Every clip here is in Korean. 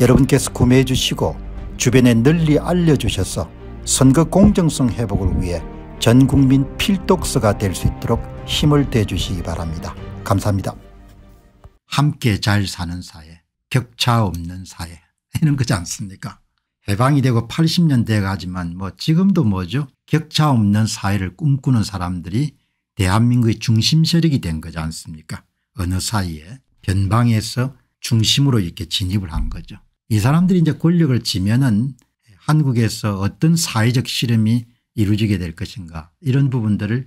여러분께서 구매해 주시고 주변에 널리 알려주셔서 선거 공정성 회복을 위해 전 국민 필독서가 될 수 있도록 힘을 대주시기 바랍니다. 감사합니다. 함께 잘 사는 사회 격차 없는 사회 이런 거지 않습니까 해방이 되고 80년 돼가지만 뭐 지금도 뭐죠 격차 없는 사회를 꿈꾸는 사람들이 대한민국의 중심 세력이 된 거지 않습니까 어느 사이에 변방에서 중심으로 이렇게 진입을 한 거죠. 이 사람들이 이제 권력을 지면은 한국에서 어떤 사회적 실험이 이루어지게 될 것인가 이런 부분들을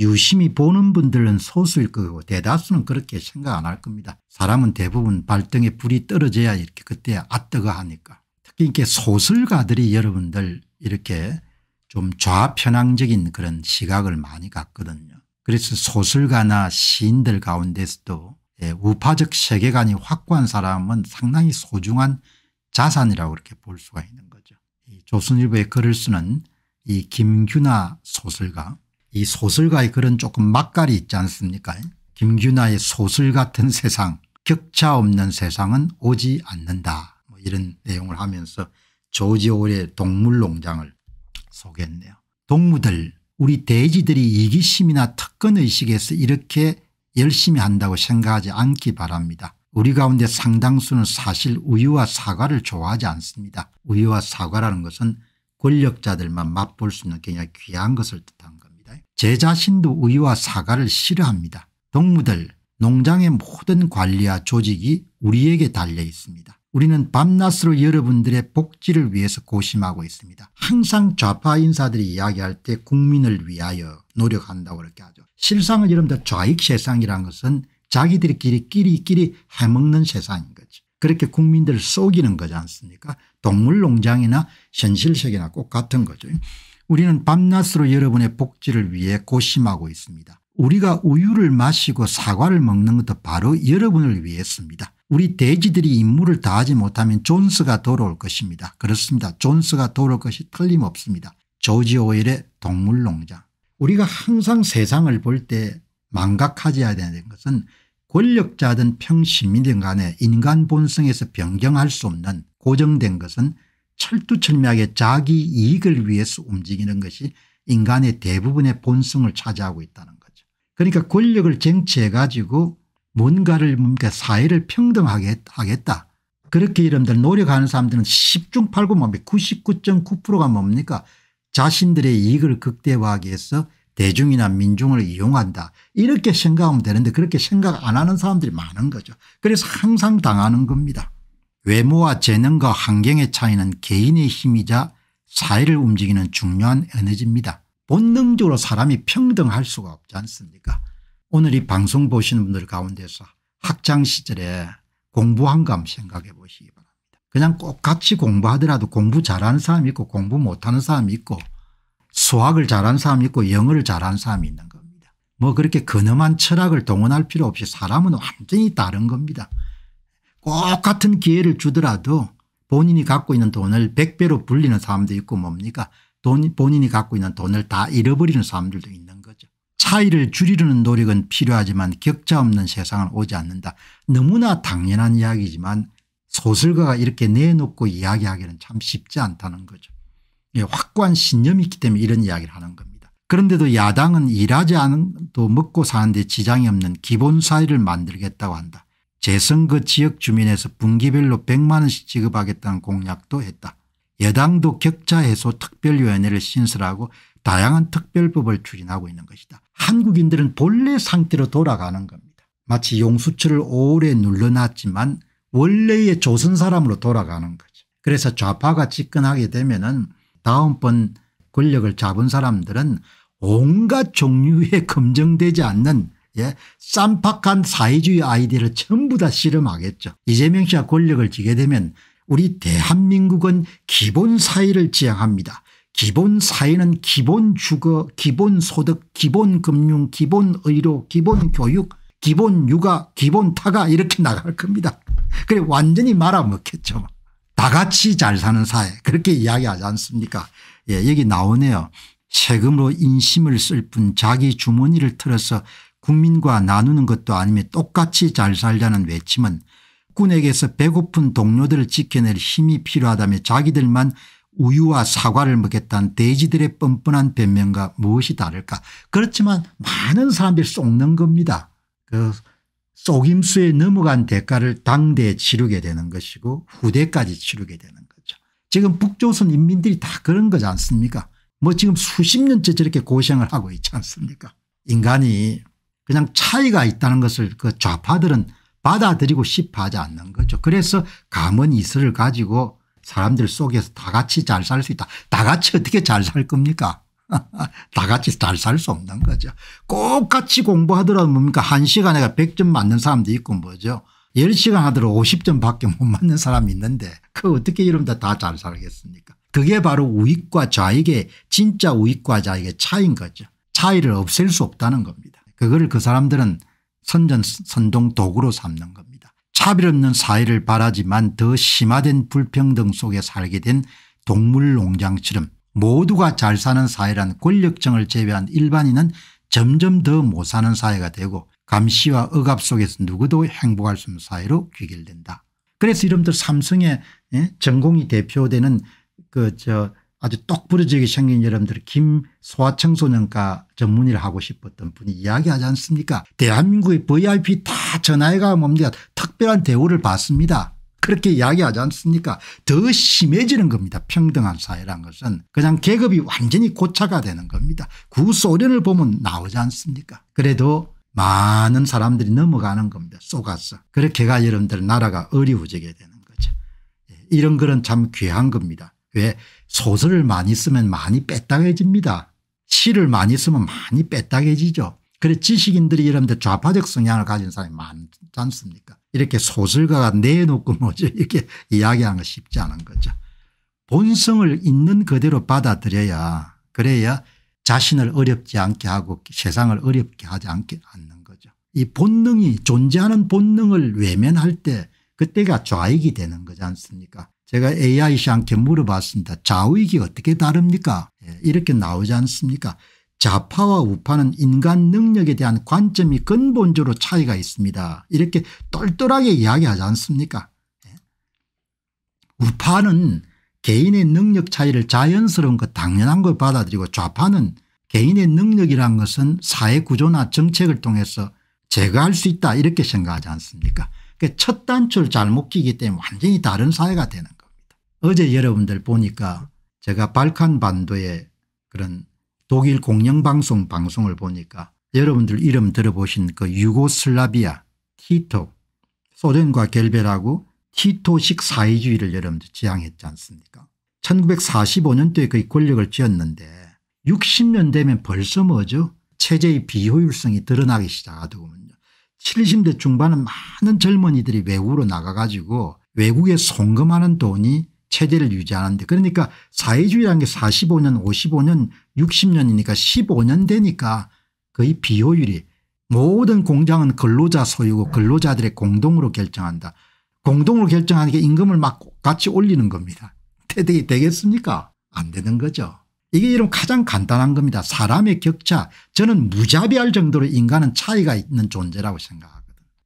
유심히 보는 분들은 소수일 거고 대다수는 그렇게 생각 안 할 겁니다. 사람은 대부분 발등에 불이 떨어져야 이렇게 그때 아뜨거 하니까 특히 이렇게 소설가들이 여러분들 이렇게 좀 좌편향적인 그런 시각을 많이 갖거든요. 그래서 소설가나 시인들 가운데서도 예, 우파적 세계관이 확고한 사람은 상당히 소중한 자산이라고 그렇게 볼 수가 있는 거죠. 조선일보에 글을 쓰는 이 김규나 소설가 이 소설가의 글은 조금 막갈이 있지 않습니까 김규나의 소설 같은 세상 격차 없는 세상은 오지 않는다 뭐 이런 내용을 하면서 조지 오의 동물농장을 소개했네요. 동무들 우리 돼지들이 이기심이나 특권의식에서 이렇게 열심히 한다고 생각하지 않기 바랍니다. 우리 가운데 상당수는 사실 우유와 사과를 좋아하지 않습니다. 우유와 사과라는 것은 권력자들만 맛볼 수 있는 굉장히 귀한 것을 뜻한 겁니다. 제 자신도 우유와 사과를 싫어합니다. 동무들 농장의 모든 관리와 조직이 우리에게 달려 있습니다. 우리는 밤낮으로 여러분들의 복지를 위해서 고심하고 있습니다. 항상 좌파 인사들이 이야기할 때 국민을 위하여 노력한다고 그렇게 하죠. 실상은 여러분들 좌익 세상이라는 것은 자기들끼리 끼리끼리 해먹는 세상인 거죠. 그렇게 국민들을 속이는 거지 않습니까 동물농장이나 현실세계나 꼭 같은 거죠. 우리는 밤낮으로 여러분의 복지를 위해 고심하고 있습니다. 우리가 우유를 마시고 사과를 먹는 것도 바로 여러분을 위해서입니다. 우리 돼지들이 임무를 다하지 못하면 존스가 돌아올 것입니다. 그렇습니다. 존스가 돌아올 것이 틀림없습니다. 조지 오일의 동물농장. 우리가 항상 세상을 볼 때 망각하지 않는 것은 권력자든 평시민든 간에 인간 본성에서 변경할 수 없는 고정된 것은 철두철미하게 자기 이익을 위해서 움직이는 것이 인간의 대부분의 본성을 차지하고 있다는 거죠. 그러니까 권력을 쟁취해 가지고 뭔가를 뭔가 사회를 평등하게 하겠다. 그렇게 이름들 노력하는 사람들은 10중 8구 뭡니까 99.9%가 뭡니까 자신들의 이익을 극대화하기 위해서 대중이나 민중을 이용한다 이렇게 생각하면 되는데 그렇게 생각 안 하는 사람들이 많은 거죠. 그래서 항상 당하는 겁니다. 외모와 재능과 환경의 차이는 개인의 힘이자 사회를 움직이는 중요한 에너지입니다. 본능적으로 사람이 평등할 수가 없지 않습니까 오늘 이 방송 보시는 분들 가운데서 학창 시절에 공부한 감 생각해 보시기 바랍니다. 그냥 꼭 같이 공부하더라도 공부 잘하는 사람이 있고 공부 못하는 사람이 있고 수학을 잘하는 사람이 있고 영어를 잘하는 사람이 있는 겁니다. 뭐 그렇게 근엄한 철학을 동원할 필요 없이 사람은 완전히 다른 겁니다. 꼭 같은 기회를 주더라도 본인이 갖고 있는 돈을 100배로 불리는 사람도 있고 뭡니까 돈, 본인이 갖고 있는 돈을 다 잃어버리는 사람들도 있는 거죠. 차이를 줄이려는 노력은 필요하지만 격차 없는 세상은 오지 않는다. 너무나 당연한 이야기지만 소설가가 이렇게 내놓고 이야기하기는 참 쉽지 않다는 거죠. 예, 확고한 신념이 있기 때문에 이런 이야기를 하는 겁니다. 그런데도 야당은 일하지 않아도 먹고 사는데 지장이 없는 기본 사회를 만들겠다고 한다. 재선거 지역 주민에서 분기별로 100만 원씩 지급하겠다는 공약도 했다. 여당도 격차 해소 특별위원회를 신설하고 다양한 특별법을 추진하고 있는 것이다. 한국인들은 본래 상태로 돌아가는 겁니다. 마치 용수철을 오래 눌러놨지만 원래의 조선 사람으로 돌아가는 거죠. 그래서 좌파가 집권하게 되면 은 다음번 권력을 잡은 사람들은 온갖 종류의 검증되지 않는 예, 쌈박한 사회주의 아이디어를 전부 다 실험하겠죠. 이재명 씨가 권력을 쥐게 되면 우리 대한민국은 기본 사회를 지향합니다. 기본 사회는 기본 주거 기본 소득 기본 금융 기본 의료 기본 교육 기본 육아 기본 타가 이렇게 나갈 겁니다. 그래 완전히 말아먹겠죠. 다 같이 잘 사는 사회 그렇게 이야기하지 않습니까 예, 여기 나오네요. 세금으로 인심을 쓸 뿐 자기 주머니를 틀어서 국민과 나누는 것도 아니며 똑같이 잘 살자는 외침은 군에게서 배고픈 동료들을 지켜낼 힘이 필요하다며 자기들만 우유와 사과를 먹겠다는 돼지들의 뻔뻔한 변명과 무엇이 다를까 그렇지만 많은 사람들이 쏟는 겁니다. 그 속임수에 넘어간 대가를 당대에 치르게 되는 것이고 후대까지 치르게 되는 거죠. 지금 북조선 인민들이 다 그런 거지 않습니까 뭐 지금 수십 년째 저렇게 고생을 하고 있지 않습니까 인간이 그냥 차이가 있다는 것을 그 좌파들은 받아들이고 싶어 하지 않는 거죠. 그래서 감언 이설을 가지고 사람들 속에서 다 같이 잘 살 수 있다. 다 같이 어떻게 잘 살 겁니까 다 같이 잘 살 수 없는 거죠. 꼭 같이 공부하더라도 뭡니까 1시간에 100점 맞는 사람도 있고 뭐죠. 10시간 하더라도 50점 밖에 못 맞는 사람이 있는데 그 어떻게 이러면 다 잘 살겠습니까 그게 바로 우익과 좌익의 진짜 우익과 좌익의 차이인 거죠. 차이를 없앨 수 없다는 겁니다. 그걸 그 사람들은 선전 선동 도구로 삼는 겁니다. 차별 없는 사회를 바라지만 더 심화된 불평등 속에 살게 된 동물농장처럼 모두가 잘 사는 사회란 권력층을 제외한 일반인은 점점 더 못 사는 사회가 되고 감시와 억압 속에서 누구도 행복할 수 없는 사회로 귀결된다. 그래서 이름들 삼성의 예? 전공이 대표되는 그 저 아주 똑부러지게 생긴 여러분들 김소아청소년과 전문의를 하고 싶었던 분이 이야기하지 않습니까 대한민국의 VIP 다 전화해가 뭡니까 특별한 대우를 받습니다. 그렇게 이야기하지 않습니까 더 심해지는 겁니다. 평등한 사회란 것은 그냥 계급이 완전히 고차가 되는 겁니다. 구소련을 보면 나오지 않습니까 그래도 많은 사람들이 넘어가는 겁니다. 쏘가서 그렇게가 여러분들 나라가 어려워지게 되는 거죠. 예, 이런 거는 참 귀한 겁니다. 왜 소설을 많이 쓰면 많이 빼딱해집니다. 시를 많이 쓰면 많이 빼딱해지죠. 그래 지식인들이 여러분들 좌파적 성향을 가진 사람이 많지 않습니까 이렇게 소설가가 내놓고 뭐죠 이렇게 이야기하는 거 쉽지 않은 거죠. 본성을 있는 그대로 받아들여야 그래야 자신을 어렵지 않게 하고 세상을 어렵게 하지 않게 않는 거죠. 이 본능이 존재하는 본능을 외면할 때 그때가 좌익이 되는 거지 않습니까 제가 AI 씨한테 물어봤습니다. 좌우익이 어떻게 다릅니까 예, 이렇게 나오지 않습니까 좌파와 우파는 인간 능력에 대한 관점이 근본적으로 차이가 있습니다. 이렇게 똘똘하게 이야기하지 않습니까 예. 우파는 개인의 능력 차이를 자연스러운 것 당연한 걸 받아들이고 좌파는 개인의 능력이란 것은 사회구조나 정책을 통해서 제거할 수 있다 이렇게 생각하지 않습니까 그러니까 첫 단추를 잘못 끼기 때문에 완전히 다른 사회가 되는 겁니다. 어제 여러분들 보니까 제가 발칸 반도의 그런 독일 공영방송 방송을 보니까 여러분들 이름 들어보신 그 유고슬라비아 티토 소련과 결별하고 티토식 사회주의를 여러분들 지향했지 않습니까 1945년도에 거의 권력을 쥐었는데 60년 되면 벌써 뭐죠 체제의 비효율성이 드러나기 시작하더군요. 70대 중반은 많은 젊은이들이 외국으로 나가가지고 외국에 송금하는 돈이 체제를 유지하는데 그러니까 사회주의라는 게 45년 55년 60년이니까 15년 되니까 거의 비효율이 모든 공장은 근로자 소유고 근로자들의 공동으로 결정한다. 공동으로 결정하는 게 임금을 막 같이 올리는 겁니다. 대득이 되겠습니까 안 되는 거죠. 이게 이런 가장 간단한 겁니다. 사람의 격차 저는 무자비할 정도로 인간은 차이가 있는 존재라고 생각합니다.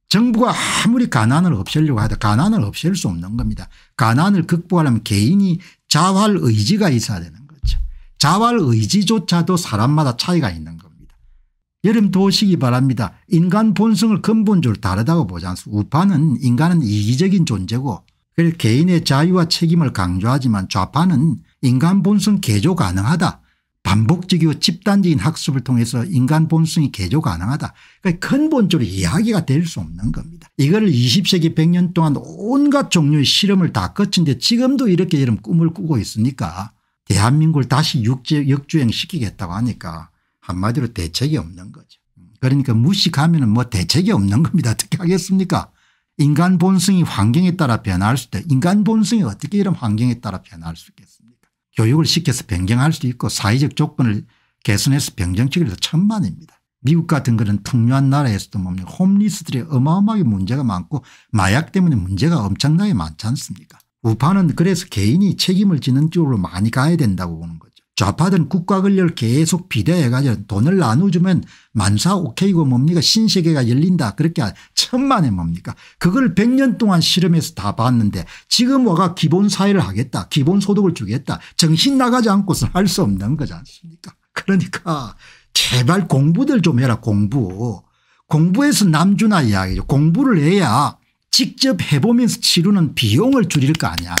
정부가 아무리 가난을 없애려고 해도 가난을 없앨 수 없는 겁니다. 가난을 극복하려면 개인이 자활 의지가 있어야 되는 거죠. 자활 의지조차도 사람마다 차이가 있는 겁니다. 여러분 보시기 바랍니다. 인간 본성을 근본적으로 다르다고 보지 않습니다. 우파는 인간은 이기적인 존재고 개인의 자유와 책임을 강조하지만 좌파는 인간 본성 개조 가능하다. 반복적이고 집단적인 학습을 통해서 인간 본성이 개조 가능하다. 그러니까 근본적으로 이야기가 될 수 없는 겁니다. 이걸 20세기 100년 동안 온갖 종류의 실험을 다 거친데 지금도 이렇게 이런 꿈을 꾸고 있으니까 대한민국을 다시 역주행시키겠다고 하니까 한마디로 대책이 없는 거죠. 그러니까 무식하면 뭐 대책이 없는 겁니다. 어떻게 하겠습니까 인간 본성이 환경에 따라 변할 수 있다. 인간 본성이 어떻게 이런 환경에 따라 변할 수 있겠습니까 교육을 시켜서 변경할 수도 있고 사회적 조건을 개선해서 변경시키기도 천만입니다. 미국 같은 그런 풍요한 나라에서도 뭡니까 홈리스들이 어마어마하게 문제가 많고 마약 때문에 문제가 엄청나게 많지 않습니까 우파는 그래서 개인이 책임을 지는 쪽으로 많이 가야 된다고 보는 거죠. 좌파들은 국가 권력을 계속 비대해 가지고 돈을 나눠주면 만사 오케이고 뭡니까 신세계가 열린다 그렇게 천만에 뭡니까 그걸 100년 동안 실험해서 다 봤는데 지금 와가 기본사회를 하겠다 기본소득을 주겠다 정신 나가지 않고서 할 수 없는 거지 않습니까 그러니까 제발 공부들 좀 해라 공부. 공부해서 남주나 이야기죠. 공부를 해야 직접 해보면서 치르는 비용을 줄일 거 아니야.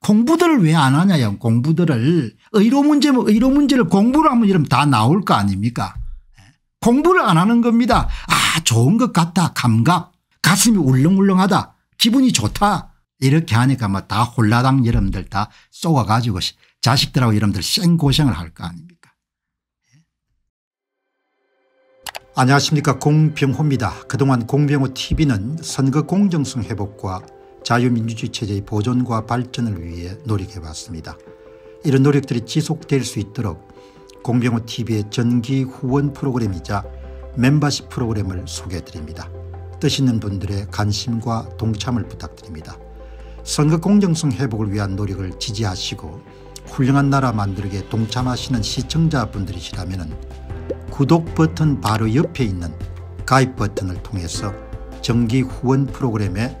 공부들을 왜 안 하냐 공부들을 의료 문제 뭐 의료 문제를 공부를 하면 이러면 다 나올 거 아닙니까? 예. 공부를 안 하는 겁니다. 아 좋은 것 같다. 감각. 가슴이 울렁울렁하다. 기분이 좋다. 이렇게 하니까 뭐다 홀라당 여러분들 다 쏘아가지고 자식들하고 여러분들 생고생을 할 거 아닙니까? 안녕하십니까. 공병호입니다. 그동안 공병호TV는 선거 공정성 회복과 자유민주주의 체제의 보존과 발전을 위해 노력해 왔습니다. 이런 노력들이 지속될 수 있도록 공병호TV의 전기 후원 프로그램이자 멤버십 프로그램을 소개해 드립니다. 뜻 있는 분들의 관심과 동참을 부탁드립니다. 선거 공정성 회복을 위한 노력을 지지하시고 훌륭한 나라 만들기에 동참하시는 시청자분들이시라면 구독 버튼 바로 옆에 있는 가입 버튼을 통해서 정기 후원 프로그램에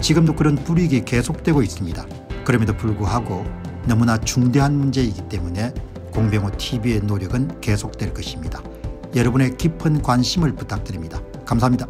지금도 그런 불이익이 계속되고 있습니다. 그럼에도 불구하고 너무나 중대한 문제이기 때문에 공병호 TV의 노력은 계속될 것입니다. 여러분의 깊은 관심을 부탁드립니다. 감사합니다.